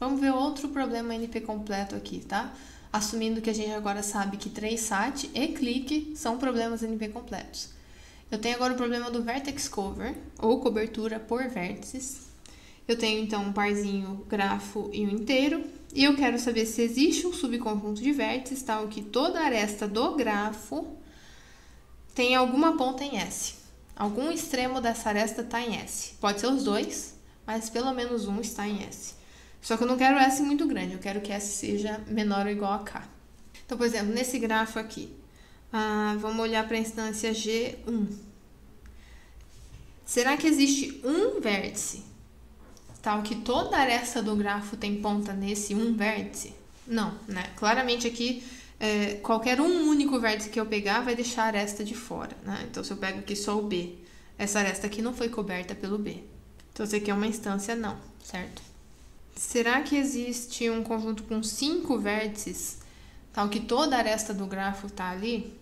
Vamos ver outro problema NP completo aqui, tá? Assumindo que a gente agora sabe que 3SAT e clique são problemas NP completos. Eu tenho agora o problema do vertex cover, ou cobertura por vértices. Eu tenho então um parzinho grafo e um inteiro, e eu quero saber se existe um subconjunto de vértices, tal que toda aresta do grafo tem alguma ponta em S. Algum extremo dessa aresta está em S. Pode ser os dois, mas pelo menos um está em S. Só que eu não quero S muito grande, eu quero que S seja menor ou igual a K. Então, por exemplo, nesse grafo aqui, ah, vamos olhar para a instância G1. Será que existe um vértice tal que toda aresta do grafo tem ponta nesse um vértice? Não, né? Claramente aqui, é, qualquer um único vértice que eu pegar vai deixar a aresta de fora, né? Então, se eu pego aqui só o B, essa aresta aqui não foi coberta pelo B. Então, isso aqui é uma instância não, certo? Será que existe um conjunto com cinco vértices, tal que toda a aresta do grafo está ali?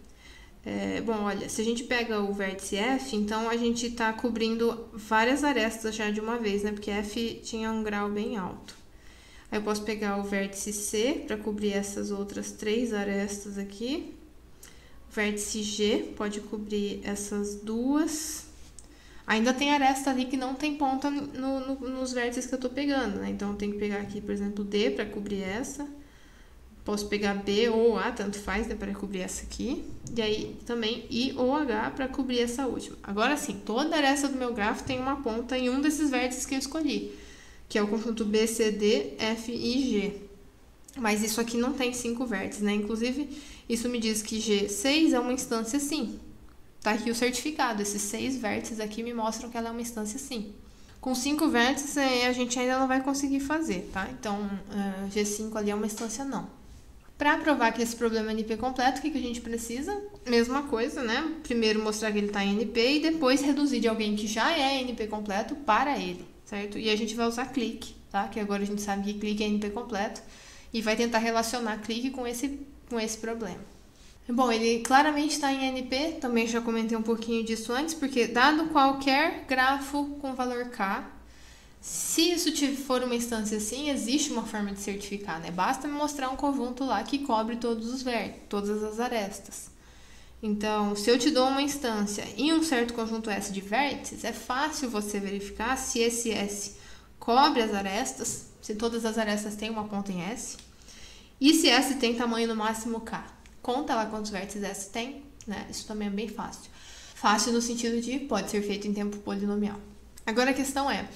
É, bom, olha, se a gente pega o vértice F, então a gente está cobrindo várias arestas já de uma vez, né? Porque F tinha um grau bem alto. Aí eu posso pegar o vértice C para cobrir essas outras três arestas aqui. O vértice G pode cobrir essas duas. Ainda tem aresta ali que não tem ponta no, no, nos vértices que eu estou pegando, né? Então eu tenho que pegar aqui, por exemplo, D para cobrir essa. Posso pegar B ou A, tanto faz, né, para cobrir essa aqui. E aí também I ou H para cobrir essa última. Agora sim, toda aresta do meu grafo tem uma ponta em um desses vértices que eu escolhi, que é o conjunto B, C, D, F e G. Mas isso aqui não tem cinco vértices, né? Inclusive, isso me diz que G6 é uma instância sim. Tá aqui o certificado. Esses seis vértices aqui me mostram que ela é uma instância sim. Com cinco vértices, a gente ainda não vai conseguir fazer, tá? Então, G5 ali é uma instância não. Para provar que esse problema é NP completo, o que, que a gente precisa? Mesma coisa, né? Primeiro mostrar que ele está em NP e depois reduzir de alguém que já é NP completo para ele, certo? E a gente vai usar clique, tá? Que agora a gente sabe que clique é NP completo e vai tentar relacionar clique com esse, com esse problema. Bom, ele claramente está em NP, também já comentei um pouquinho disso antes, porque dado qualquer grafo com valor K, se isso for uma instância assim, existe uma forma de certificar, né? Basta me mostrar um conjunto lá que cobre todos os vértices, todas as arestas. Então, se eu te dou uma instância em um certo conjunto S de vértices, é fácil você verificar se esse S cobre as arestas, se todas as arestas têm uma ponta em S, e se S tem tamanho no máximo K. Conta lá quantos vértices S tem, né? Isso também é bem fácil. Fácil no sentido de pode ser feito em tempo polinomial. Agora a questão é,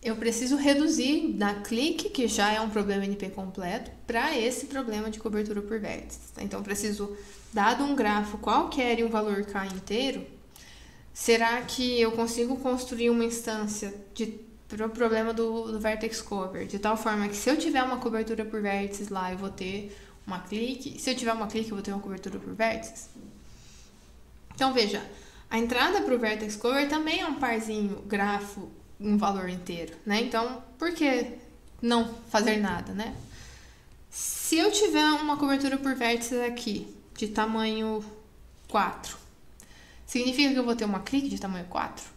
eu preciso reduzir da clique, que já é um problema NP completo, para esse problema de cobertura por vértices. Tá? Então, preciso, dado um grafo qualquer e um valor K inteiro, será que eu consigo construir uma instância para o problema do, do vertex cover, de tal forma que se eu tiver uma cobertura por vértices lá, eu vou ter uma clique, se eu tiver uma clique, eu vou ter uma cobertura por vértices? Então, veja, a entrada para o vertex cover também é um parzinho grafo um valor inteiro, né? Então, por que não fazer nada, né? Se eu tiver uma cobertura por vértices aqui de tamanho 4, significa que eu vou ter uma clique de tamanho 4? Uh,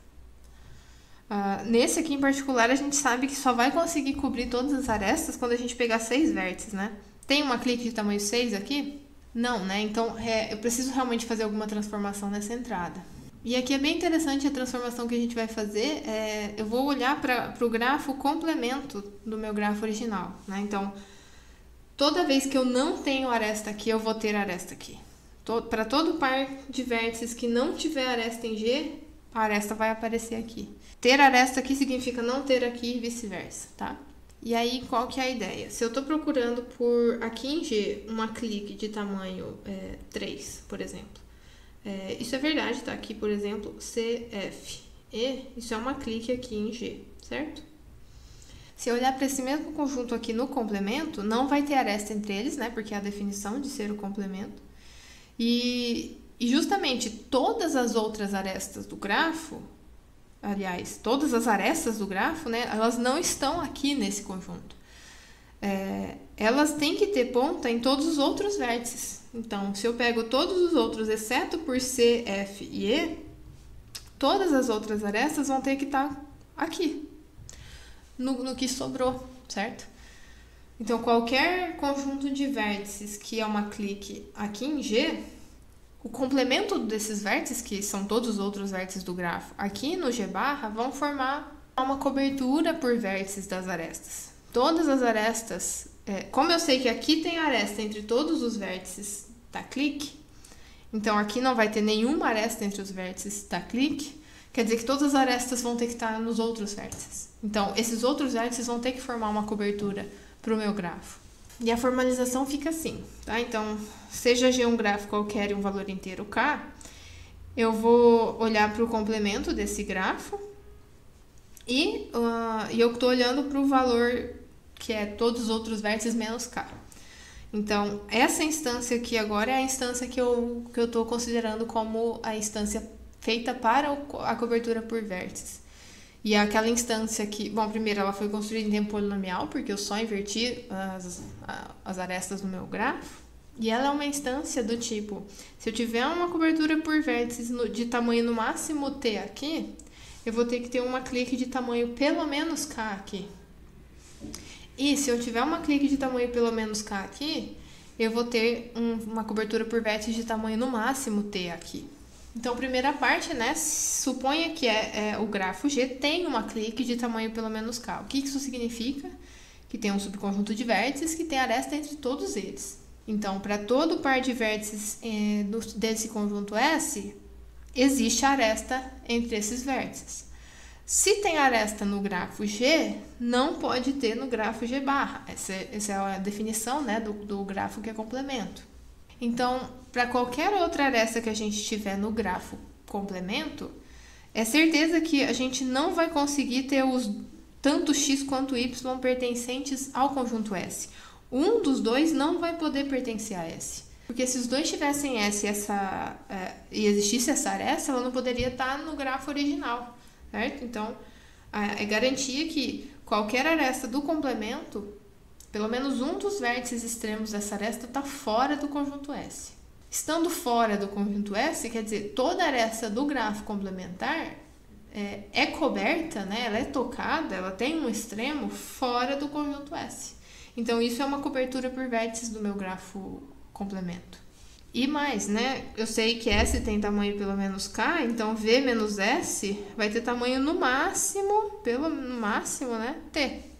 ah, nesse aqui em particular, a gente sabe que só vai conseguir cobrir todas as arestas quando a gente pegar seis vértices, né? Tem uma clique de tamanho 6 aqui? Não, né? Então, é, eu preciso realmente fazer alguma transformação nessa entrada. E aqui é bem interessante a transformação que a gente vai fazer. É, eu vou olhar para o grafo complemento do meu grafo original. Né? Então, toda vez que eu não tenho aresta aqui, eu vou ter aresta aqui. para todo par de vértices que não tiver aresta em G, a aresta vai aparecer aqui. Ter aresta aqui significa não ter aqui e vice-versa, tá? E aí, qual que é a ideia? Se eu estou procurando por aqui em G uma clique de tamanho é, 3, por exemplo, é, isso é verdade, tá? Aqui, por exemplo, CF. E isso é uma clique aqui em G, certo? Se eu olhar para esse mesmo conjunto aqui no complemento, não vai ter aresta entre eles, né? Porque é a definição de ser o complemento. E, e justamente todas as outras arestas do grafo, aliás, todas as arestas do grafo, né? Elas não estão aqui nesse conjunto. É, elas têm que ter ponta em todos os outros vértices. Então, se eu pego todos os outros, exceto por C, F e E, todas as outras arestas vão ter que estar aqui, no, no que sobrou, certo? Então, qualquer conjunto de vértices que é uma clique aqui em G, o complemento desses vértices, que são todos os outros vértices do grafo, aqui no G barra, vão formar uma cobertura por vértices das arestas. Todas as arestas, é, como eu sei que aqui tem aresta entre todos os vértices da clique, então aqui não vai ter nenhuma aresta entre os vértices da clique, quer dizer que todas as arestas vão ter que estar nos outros vértices. Então, esses outros vértices vão ter que formar uma cobertura para o meu grafo. E a formalização fica assim, tá? Então, seja G um grafo qualquer e um valor inteiro K, eu vou olhar para o complemento desse grafo e, uh, eu estou olhando para o valor que é todos os outros vértices menos K. Então, essa instância aqui agora é a instância que eu que eu estou considerando como a instância feita para a cobertura por vértices. E aquela instância que, bom, primeiro ela foi construída em tempo polinomial, porque eu só inverti as, as arestas no meu grafo. E ela é uma instância do tipo, se eu tiver uma cobertura por vértices de tamanho no máximo T aqui, eu vou ter que ter uma clique de tamanho pelo menos K aqui. E se eu tiver uma clique de tamanho pelo menos K aqui, eu vou ter um, uma cobertura por vértices de tamanho no máximo T aqui. Então, primeira parte, né? Suponha que é, é, o grafo G tem uma clique de tamanho pelo menos K. O que isso significa? Que tem um subconjunto de vértices que tem aresta entre todos eles. Então, para todo par de vértices do, desse conjunto S, existe aresta entre esses vértices. Se tem aresta no grafo G, não pode ter no grafo G barra. Essa, é, essa é a definição né, do, do grafo que é complemento. Então, para qualquer outra aresta que a gente tiver no grafo complemento, é certeza que a gente não vai conseguir ter os tanto x quanto y pertencentes ao conjunto S. Um dos dois não vai poder pertencer a S. Porque se os dois tivessem S essa, é, e existisse essa aresta, ela não poderia estar no grafo original, certo? Então, é garantia que qualquer aresta do complemento pelo menos um dos vértices extremos dessa aresta está fora do conjunto S. Estando fora do conjunto S, quer dizer, toda aresta do grafo complementar é, é, coberta, né? ela é tocada, ela tem um extremo fora do conjunto S. Então, isso é uma cobertura por vértices do meu grafo complemento. E mais, né? Eu sei que S tem tamanho pelo menos K, então V menos S vai ter tamanho no máximo, pelo no máximo, né? T.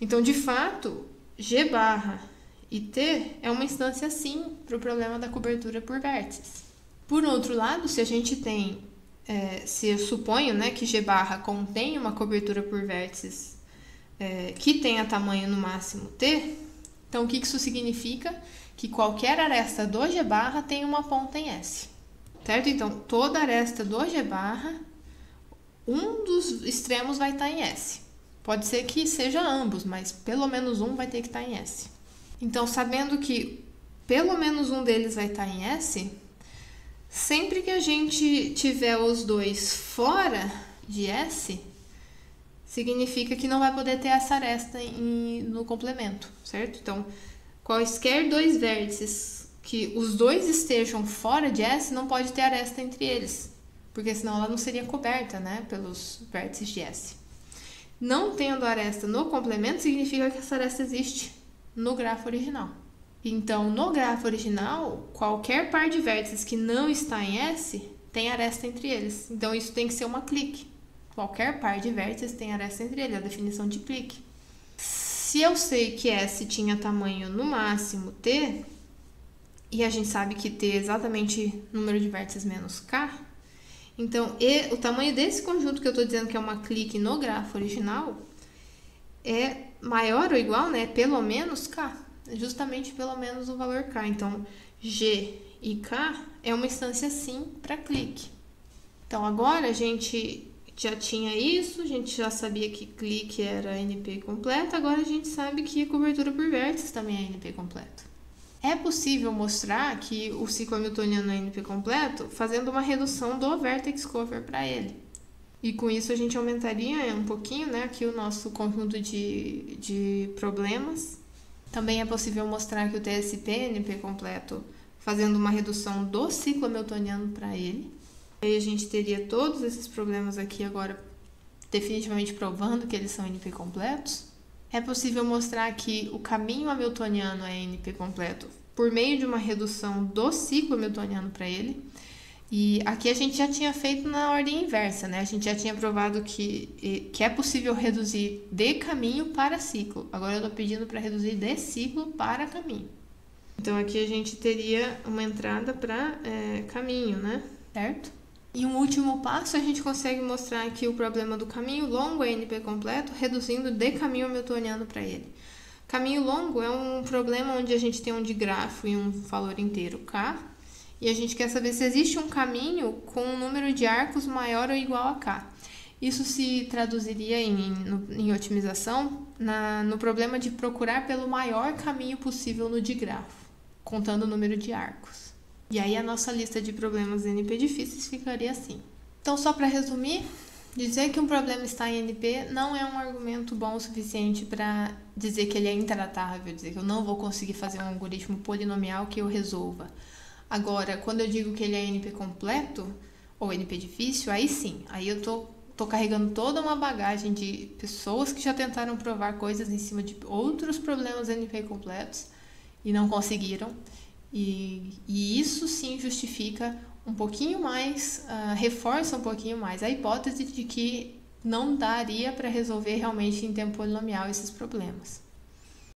Então, de fato, G barra e T é uma instância sim para o problema da cobertura por vértices. Por outro lado, se a gente tem, é, se eu suponho né, que G barra contém uma cobertura por vértices é, que tenha tamanho no máximo T, então o que isso significa? Que qualquer aresta do G barra tem uma ponta em S. Certo? Então, toda aresta do G barra, um dos extremos vai estar em S. Pode ser que seja ambos, mas pelo menos um vai ter que estar em S. Então, sabendo que pelo menos um deles vai estar em S, sempre que a gente tiver os dois fora de S, significa que não vai poder ter essa aresta em, no complemento, certo? Então, quaisquer dois vértices que os dois estejam fora de S, não pode ter aresta entre eles, porque senão ela não seria coberta, né, pelos vértices de S. Não tendo aresta no complemento significa que essa aresta existe no grafo original. Então, no grafo original, qualquer par de vértices que não está em S tem aresta entre eles. Então, isso tem que ser uma clique. Qualquer par de vértices tem aresta entre eles, a definição de clique. Se eu sei que S tinha tamanho no máximo T, e a gente sabe que T é exatamente número de vértices menos K, então, e, o tamanho desse conjunto que eu estou dizendo que é uma clique no grafo original é maior ou igual, né? Pelo menos K. Justamente pelo menos o valor K. Então, G e K é uma instância sim para clique. Então, agora a gente já tinha isso, a gente já sabia que clique era NP completo, agora a gente sabe que cobertura por vértices também é NP completo. É possível mostrar que o ciclo hamiltoniano é NP completo fazendo uma redução do vertex cover para ele. E com isso a gente aumentaria um pouquinho né, aqui o nosso conjunto de, de problemas. Também é possível mostrar que o TSP é NP completo fazendo uma redução do ciclo hamiltoniano para ele. Aí a gente teria todos esses problemas aqui agora definitivamente provando que eles são NP completos. É possível mostrar que o caminho hamiltoniano é NP completo por meio de uma redução do ciclo hamiltoniano para ele. E aqui a gente já tinha feito na ordem inversa, né? A gente já tinha provado que, que é possível reduzir de caminho para ciclo. Agora eu estou pedindo para reduzir de ciclo para caminho. Então aqui a gente teria uma entrada para é, caminho, né? Certo? E um último passo, a gente consegue mostrar aqui o problema do caminho longo a NP completo, reduzindo de caminho hamiltoniano para ele. Caminho longo é um problema onde a gente tem um digrafo e um valor inteiro k, e a gente quer saber se existe um caminho com um número de arcos maior ou igual a k. Isso se traduziria em, em otimização na, no problema de procurar pelo maior caminho possível no digrafo, contando o número de arcos. E aí a nossa lista de problemas NP difíceis ficaria assim. Então, só para resumir, dizer que um problema está em NP não é um argumento bom o suficiente para dizer que ele é intratável, dizer que eu não vou conseguir fazer um algoritmo polinomial que eu resolva. Agora, quando eu digo que ele é NP completo ou NP difícil, aí sim, aí eu tô, tô carregando toda uma bagagem de pessoas que já tentaram provar coisas em cima de outros problemas NP completos e não conseguiram. E, e isso sim justifica um pouquinho mais, uh, reforça um pouquinho mais a hipótese de que não daria para resolver realmente em tempo polinomial esses problemas.